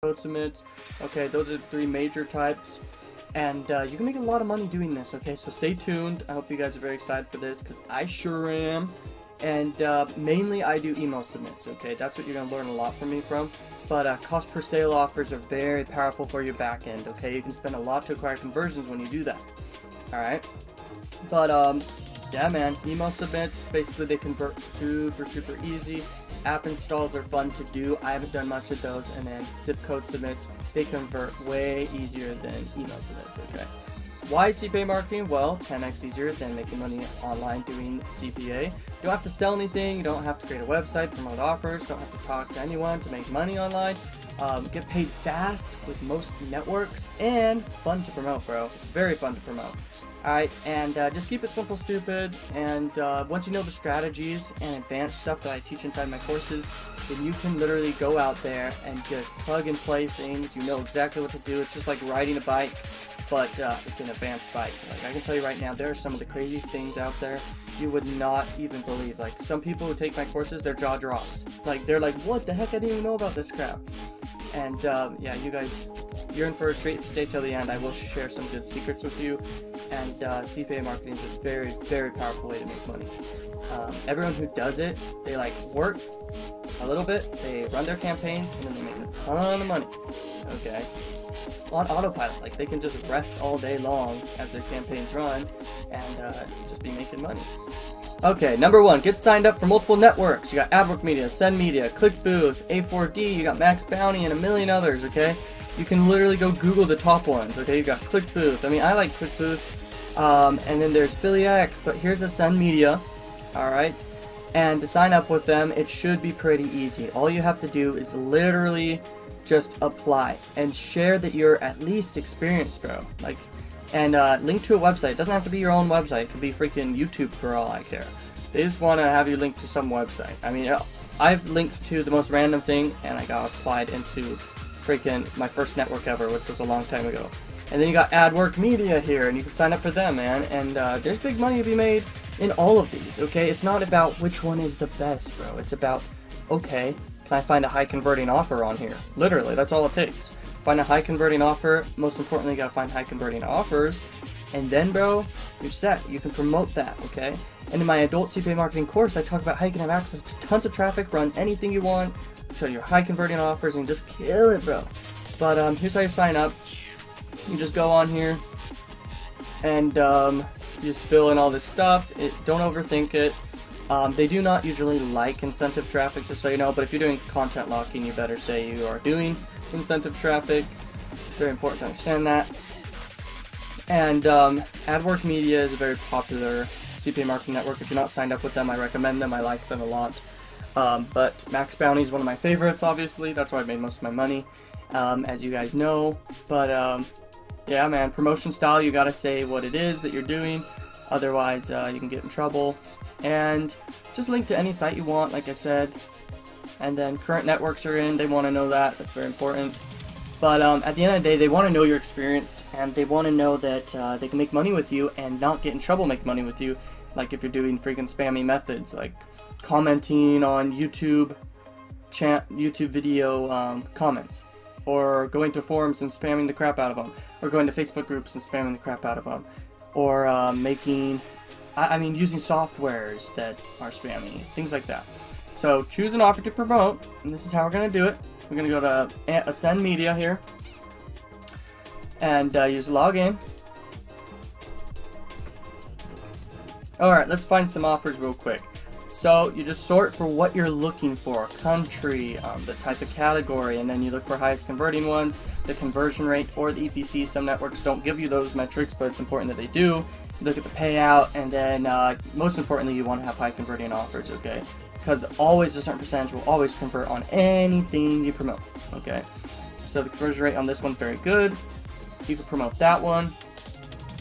code submits. Okay, those are three major types. And uh, you can make a lot of money doing this, okay? So stay tuned. I hope you guys are very excited for this because I sure am. And uh, mainly I do email submits, okay? That's what you're going to learn a lot from me from. But uh, cost per sale offers are very powerful for your backend, okay? You can spend a lot to acquire conversions when you do that. Alright? But, um, yeah, man, email submits, basically they convert super, super easy. App installs are fun to do. I haven't done much of those. And then zip code submits, they convert way easier than email submits, okay? Why CPA marketing? Well, 10x easier than making money online doing CPA. You don't have to sell anything, you don't have to create a website, promote offers, don't have to talk to anyone to make money online. Um, get paid fast with most networks and fun to promote, bro. Very fun to promote. Alright, and uh, just keep it simple, stupid, and uh, once you know the strategies and advanced stuff that I teach inside my courses, then you can literally go out there and just plug and play things. You know exactly what to do. It's just like riding a bike, but uh, it's an advanced bike. Like I can tell you right now, there are some of the craziest things out there you would not even believe. Like some people who take my courses, their jaw drops. Like they're like, what the heck? I didn't even know about this crap. And um, yeah, you guys, you're in for a treat. Stay till the end. I will share some good secrets with you. And uh, CPA marketing is a very, very powerful way to make money. Um, everyone who does it, they like work a little bit, they run their campaigns, and then they make a ton of money. Okay. On autopilot, like they can just rest all day long as their campaigns run and uh, just be making money. Okay, number one, get signed up for multiple networks. You got AdWork Media, Send Media, ClickBooth, A4D, you got Max Bounty, and a million others, okay? You can literally go Google the top ones, okay? You got ClickBooth. I mean, I like ClickBooth. Um, and then there's PhillyX, but here's Ascend Media, alright? And to sign up with them, it should be pretty easy. All you have to do is literally just apply and share that you're at least experienced, bro. Like, and uh, link to a website. It doesn't have to be your own website. It could be freaking YouTube for all I care. They just want to have you link to some website. I mean, I've linked to the most random thing, and I got applied into freaking my first network ever, which was a long time ago. And then you got AdWork Media here, and you can sign up for them, man. And uh, there's big money to be made in all of these, okay? It's not about which one is the best, bro. It's about, okay, can I find a high converting offer on here? Literally, that's all it takes. Find a high converting offer. Most importantly, you gotta find high converting offers. And then, bro, you're set. You can promote that, okay? And in my adult CPA marketing course, I talk about how you can have access to tons of traffic, run anything you want, show your high converting offers, and just kill it, bro. But um, here's how you sign up. You just go on here, and um, you just fill in all this stuff. It, don't overthink it. Um, they do not usually like incentive traffic, just so you know, but if you're doing content locking, you better say you are doing incentive traffic. Very important to understand that. And um, AdWork Media is a very popular CPA marketing network. If you're not signed up with them, I recommend them. I like them a lot. Um, but Max Bounty is one of my favorites, obviously. That's where I made most of my money, um, as you guys know. But um, yeah, man, promotion style, you gotta say what it is that you're doing. Otherwise, uh, you can get in trouble. And just link to any site you want, like I said. And then current networks are in, they want to know that, that's very important. But um, at the end of the day, they want to know you're experienced, and they want to know that uh, they can make money with you and not get in trouble make money with you, like if you're doing freaking spammy methods, like commenting on YouTube, chat, YouTube video um, comments, or going to forums and spamming the crap out of them, or going to Facebook groups and spamming the crap out of them, or uh, making I, I mean, using softwares that are spammy, things like that. So choose an offer to promote, and this is how we're going to do it. We're going to go to Ascend Media here, and uh, use login. Alright, let's find some offers real quick. So you just sort for what you're looking for, country, um, the type of category, and then you look for highest converting ones, the conversion rate, or the EPC. Some networks don't give you those metrics, but it's important that they do look at the payout, and then uh, most importantly, you want to have high converting offers, okay? Because always a certain percentage will always convert on anything you promote, okay? So the conversion rate on this one's very good. You can promote that one,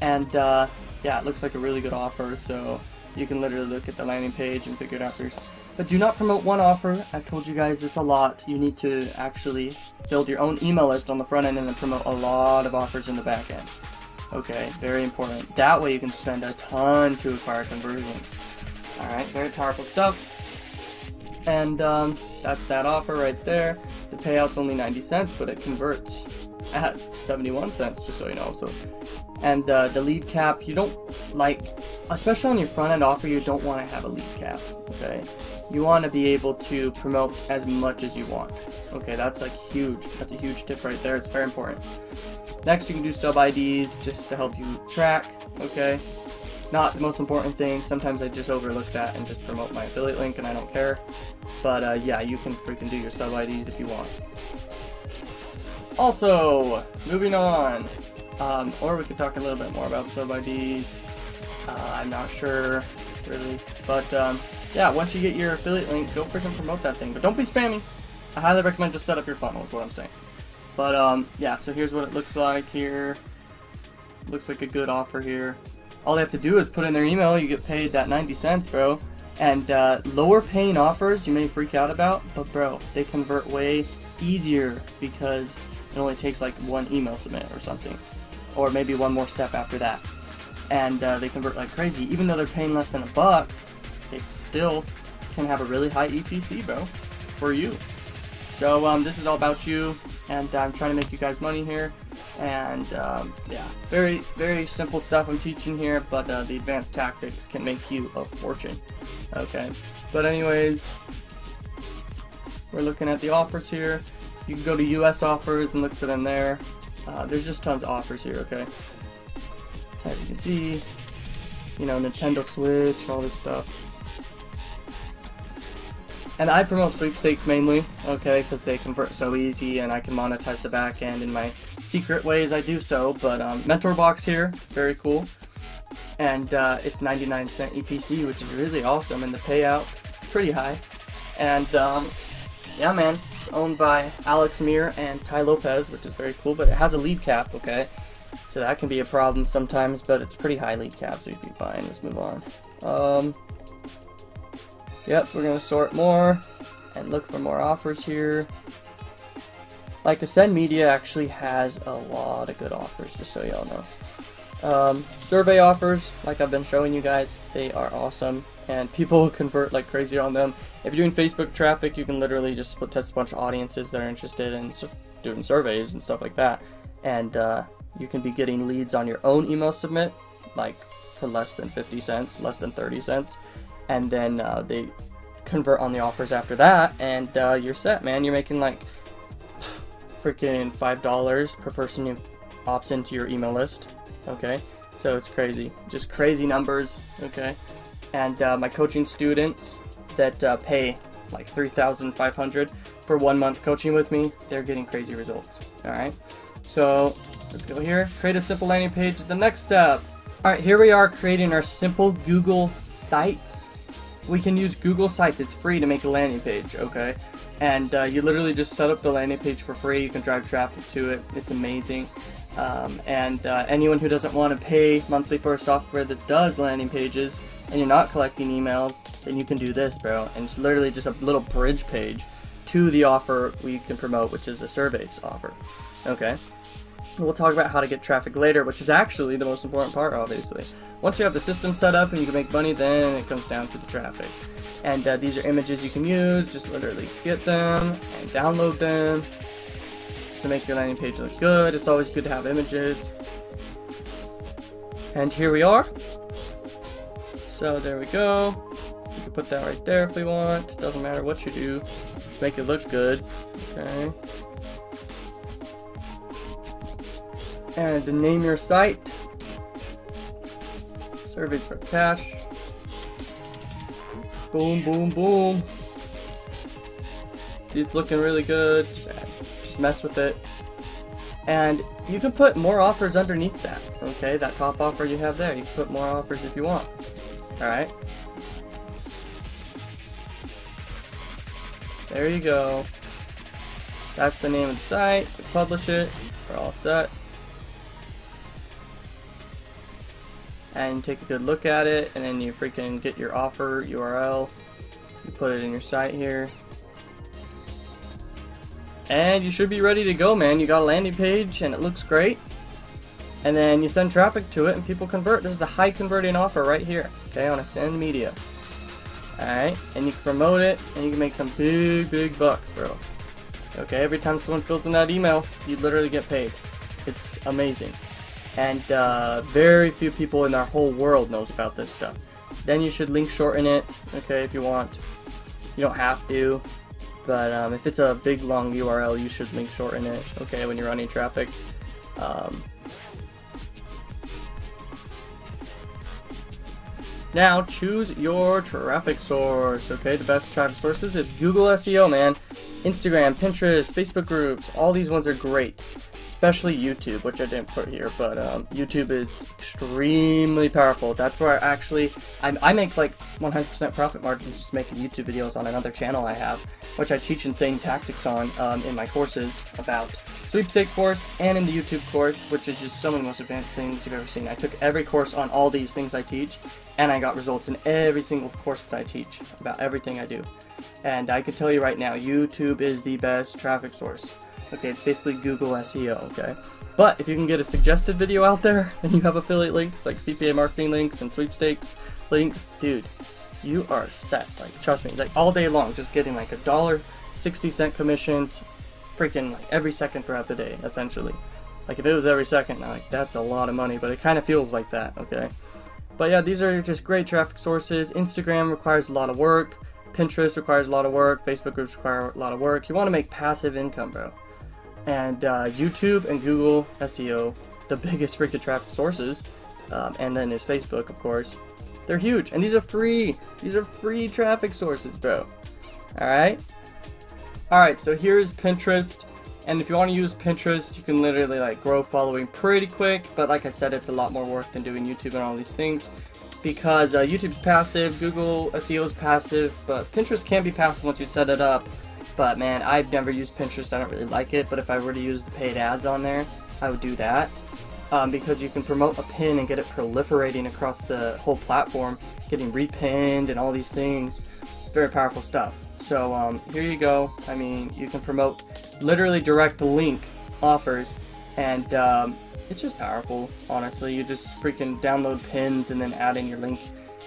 and uh, yeah, it looks like a really good offer, so you can literally look at the landing page and figure it out for yourself. But do not promote one offer. I've told you guys this a lot. You need to actually build your own email list on the front end and then promote a lot of offers in the back end. Okay, very important. That way you can spend a ton to acquire conversions. Alright, very powerful stuff. And um, that's that offer right there. The payout's only 90 cents, but it converts at 71 cents, just so you know. So, and uh, the lead cap, you don't like, especially on your front end offer, you don't want to have a lead cap. Okay, you want to be able to promote as much as you want. Okay, that's like huge. That's a huge tip right there. It's very important. Next, you can do sub IDs just to help you track. Okay, not the most important thing. Sometimes I just overlook that and just promote my affiliate link and I don't care. But uh, yeah, you can freaking do your sub IDs if you want. Also, moving on. Um, or we could talk a little bit more about sub IDs. Uh, I'm not sure, really. But um, yeah, once you get your affiliate link, go freaking promote that thing. But don't be spammy. I highly recommend just set up your funnel, is what I'm saying. But um, yeah, so here's what it looks like here. Looks like a good offer here. All they have to do is put in their email, you get paid that 90 cents, bro. And uh, lower paying offers you may freak out about, but bro, they convert way easier because it only takes like one email submit or something. Or maybe one more step after that. And uh, they convert like crazy. Even though they're paying less than a buck, they still can have a really high EPC, bro, for you. So um, this is all about you, and I'm trying to make you guys money here. And um, yeah, very, very simple stuff I'm teaching here, but uh, the advanced tactics can make you a fortune. Okay, but anyways, we're looking at the offers here. You can go to US offers and look for them there. Uh, there's just tons of offers here, okay? As you can see, you know, Nintendo Switch, all this stuff. And I promote sweepstakes mainly, okay, because they convert so easy and I can monetize the back end in my secret ways I do so. But um, Mentor Box here, very cool. And uh, it's 99 cent EPC, which is really awesome, and the payout pretty high. And um, yeah, man, owned by Alex Mehr and Tai Lopez, which is very cool, but it has a lead cap, okay? So that can be a problem sometimes, but it's pretty high lead cap, so you'd be fine. Let's move on. Um, Yep, we're going to sort more and look for more offers here. Like Ascend Media actually has a lot of good offers, just so y'all know. Um, survey offers, like I've been showing you guys, they are awesome, and people convert like crazy on them. If you're doing Facebook traffic, you can literally just split test a bunch of audiences that are interested in doing surveys and stuff like that, and uh, you can be getting leads on your own email submit, like for less than 50 cents, less than 30 cents, and then uh, they convert on the offers after that, and uh, you're set, man. You're making like freaking five dollars per person who opts into your email list. Okay, so it's crazy, just crazy numbers. Okay, and uh, my coaching students that uh, pay like 3,500 for one month coaching with me, they're getting crazy results. All right, so let's go here. Create a simple landing page the next step. All right, here we are creating our simple Google Sites we can use Google Sites. It's free to make a landing page, okay? And uh, you literally just set up the landing page for free. You can drive traffic to it. It's amazing. Um, and uh, anyone who doesn't want to pay monthly for a software that does landing pages and you're not collecting emails, then you can do this, bro. And it's literally just a little bridge page to the offer we can promote, which is a surveys offer. Okay? We'll talk about how to get traffic later, which is actually the most important part, obviously. Once you have the system set up and you can make money, then it comes down to the traffic. And uh, these are images you can use, just literally get them and download them to make your landing page look good. It's always good to have images. And here we are. So there we go. You can put that right there if we want. It Doesn't matter what you do. Just make it look good. Okay. and name your site. Surveys for cash. Boom, boom, boom. It's looking really good. Just, just mess with it. And you can put more offers underneath that, okay? That top offer you have there. You can put more offers if you want. Alright? There you go. That's the name of the site. Publish it. We're all set. and take a good look at it and then you freaking get your offer URL you put it in your site here and you should be ready to go man you got a landing page and it looks great and then you send traffic to it and people convert this is a high converting offer right here okay on Ascend Media Alright, and you can promote it, and you can make some big, big bucks, bro. Okay, every time someone fills in that email, you literally get paid. It's amazing. And uh, very few people in our whole world knows about this stuff. Then you should link shorten it, okay, if you want. You don't have to, but um, if it's a big long URL, you should link shorten it, okay, when you're running traffic. Um, Now choose your traffic source. Okay, the best traffic sources is Google SEO, man. Instagram, Pinterest, Facebook groups, all these ones are great. Especially YouTube, which I didn't put here, but um, YouTube is extremely powerful. That's where I actually, I, I make like 100% profit margins just making YouTube videos on another channel I have, which I teach insane tactics on um, in my courses about sweepstake course and in the YouTube course, which is just some of the most advanced things you've ever seen. I took every course on all these things I teach, and I got results in every single course that I teach about everything I do. And I can tell you right now, YouTube is the best traffic source. Okay, it's basically Google SEO, okay? But if you can get a suggested video out there and you have affiliate links like CPA marketing links and sweepstakes links, dude, you are set. Like, trust me, like all day long, just getting like a dollar 60 cent commissions freaking like every second throughout the day, essentially. Like if it was every second, like that's a lot of money, but it kind of feels like that, okay? But yeah, these are just great traffic sources. Instagram requires a lot of work. Pinterest requires a lot of work. Facebook groups require a lot of work. You want to make passive income, bro. And uh, YouTube and Google SEO, the biggest freaking traffic sources. Um, and then there's Facebook, of course. They're huge, and these are free. These are free traffic sources, bro. All right. Alright, so here's Pinterest. And if you want to use Pinterest, you can literally like grow following pretty quick. But like I said, it's a lot more work than doing YouTube and all these things. Because uh, YouTube's passive, Google SEO is passive, but Pinterest can be passive once you set it up. But man, I've never used Pinterest, I don't really like it. But if I were to use the paid ads on there, I would do that. Um, because you can promote a pin and get it proliferating across the whole platform, getting repinned and all these things. Very powerful stuff. So um, here you go. I mean, you can promote literally direct link offers, and um, it's just powerful. Honestly, you just freaking download pins and then add in your link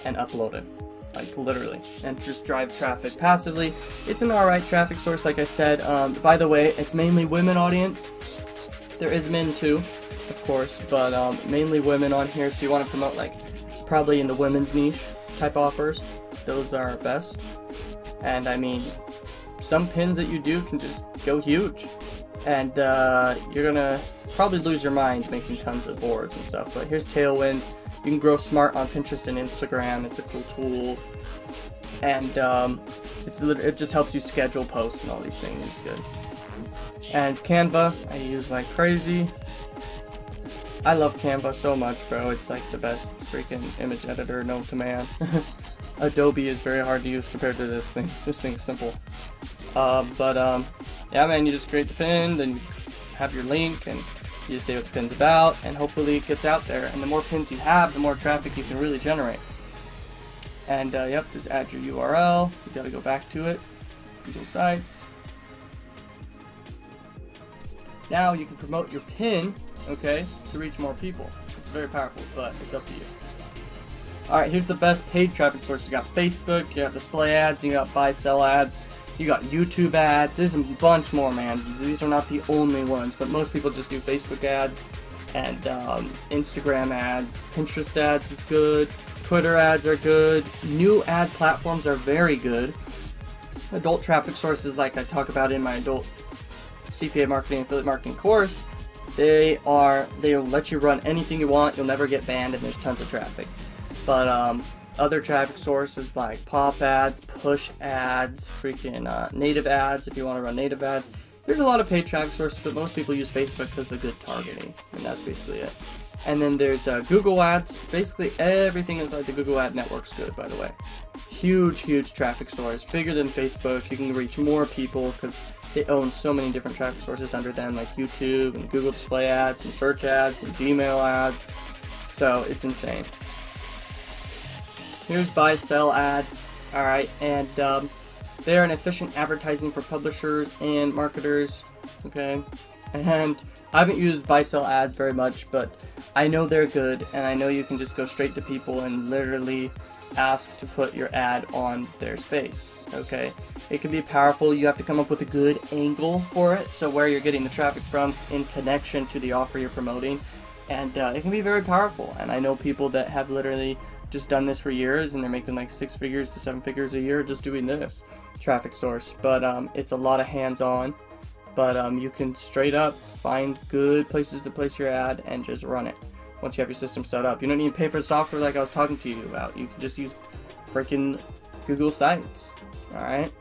and upload it, like literally, and just drive traffic passively. It's an alright traffic source, like I said. Um, by the way, it's mainly women audience. There is men too, of course, but um, mainly women on here. So you want to promote like probably in the women's niche type offers. Those are best. And I mean, some pins that you do can just go huge. And uh, you're gonna probably lose your mind making tons of boards and stuff. But here's Tailwind. You can grow smart on Pinterest and Instagram. It's a cool tool. And um, it just helps you schedule posts and all these things. It's good. And Canva, I use like crazy. I love Canva so much, bro. It's like the best freaking image editor known to man. Adobe is very hard to use compared to this thing. This thing's simple. Uh, but um, yeah, man, you just create the pin, then you have your link, and you just say what the pin's about, and hopefully it gets out there. And the more pins you have, the more traffic you can really generate. And uh, yep, just add your URL. You gotta go back to it. Google Sites. Now you can promote your pin, okay, to reach more people. It's very powerful, but it's up to you. Alright, here's the best paid traffic source. You got Facebook, you got display ads, you got buy sell ads, you got YouTube ads. There's a bunch more, man. These are not the only ones, but most people just do Facebook ads and um, Instagram ads. Pinterest ads is good. Twitter ads are good. New ad platforms are very good. Adult traffic sources, like I talk about in my adult CPA marketing affiliate marketing course, they are they'll let you run anything you want. You'll never get banned, and there's tons of traffic. But um, other traffic sources like pop ads, push ads, freaking uh, native ads if you want to run native ads. There's a lot of paid traffic sources, but most people use Facebook because of good targeting, and that's basically it. And then there's uh, Google Ads. Basically everything inside the Google Ad network's good, by the way. Huge, huge traffic source, bigger than Facebook. You can reach more people because they own so many different traffic sources under them, like YouTube and Google Display Ads and search ads and Gmail ads. So it's insane. Here's buy sell ads. Alright, and um, they're an efficient advertising for publishers and marketers. Okay, and I haven't used buy sell ads very much, but I know they're good, and I know you can just go straight to people and literally ask to put your ad on their space. Okay, it can be powerful. You have to come up with a good angle for it, so where you're getting the traffic from in connection to the offer you're promoting, and uh, it can be very powerful. And I know people that have literally just done this for years and they're making like six figures to seven figures a year just doing this traffic source. But um, it's a lot of hands-on. But um, you can straight up find good places to place your ad and just run it once you have your system set up. You don't need to pay for the software like I was talking to you about. You can just use freaking Google Sites. Alright?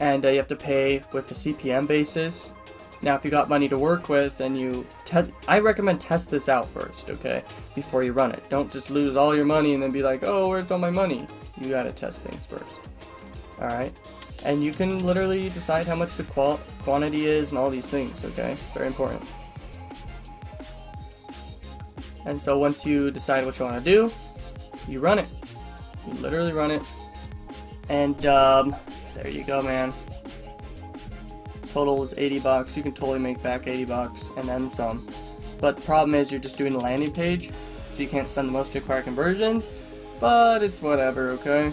And uh, you have to pay with the CPM basis. Now, if you got money to work with and you, I recommend test this out first, okay, before you run it. Don't just lose all your money and then be like, oh, where's all my money? You gotta test things first. Alright? And you can literally decide how much the qual quantity is and all these things, okay? Very important. And so once you decide what you want to do, you run it. You literally run it. And um, there you go, man. Total is 80 bucks. You can totally make back 80 bucks and then some. But the problem is you're just doing a landing page, so you can't spend the most to acquire conversions. But it's whatever, okay?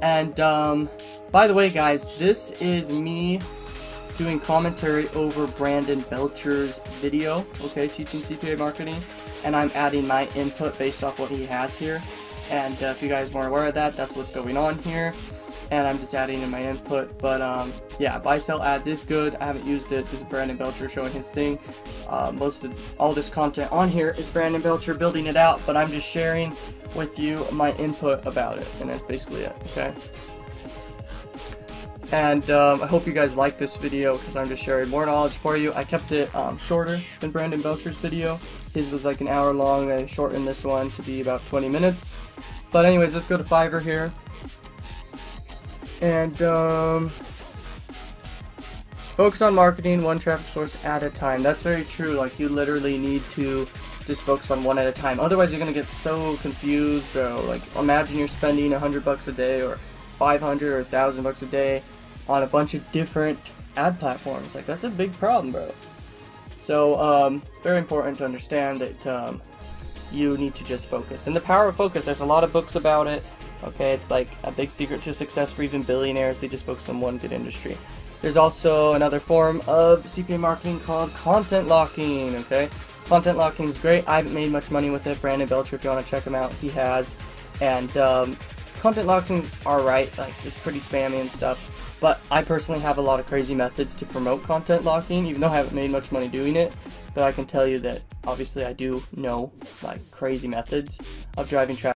And um, by the way, guys, this is me doing commentary over Brandon Belcher's video, okay, teaching CPA marketing, and I'm adding my input based off what he has here. And uh, if you guys weren't aware of that, that's what's going on here. And I'm just adding in my input. But um, yeah, buy sell ads is good. I haven't used it. This is Brandon Belcher showing his thing. Uh, most of all this content on here is Brandon Belcher building it out, but I'm just sharing with you my input about it. And that's basically it, okay? And um, I hope you guys like this video because I'm just sharing more knowledge for you. I kept it um, shorter than Brandon Belcher's video. His was like an hour long. I shortened this one to be about 20 minutes. But anyways, let's go to Fiverr here. And um, focus on marketing one traffic source at a time. That's very true. Like you literally need to just focus on one at a time. Otherwise, you're gonna get so confused, bro. Like imagine you're spending a hundred bucks a day or 500 or 1000 bucks a day on a bunch of different ad platforms. Like, that's a big problem, bro. So, um, very important to understand that um, you need to just focus. And the power of focus, there's a lot of books about it. Okay, it's like a big secret to success for even billionaires. They just focus on one good industry. There's also another form of CPA marketing called content locking. Okay, content locking is great. I haven't made much money with it. Brandon Belcher, if you want to check him out, he has. And um, content locking are right. Like it's pretty spammy and stuff. But I personally have a lot of crazy methods to promote content locking, even though I haven't made much money doing it. But I can tell you that obviously I do know like crazy methods of driving traffic.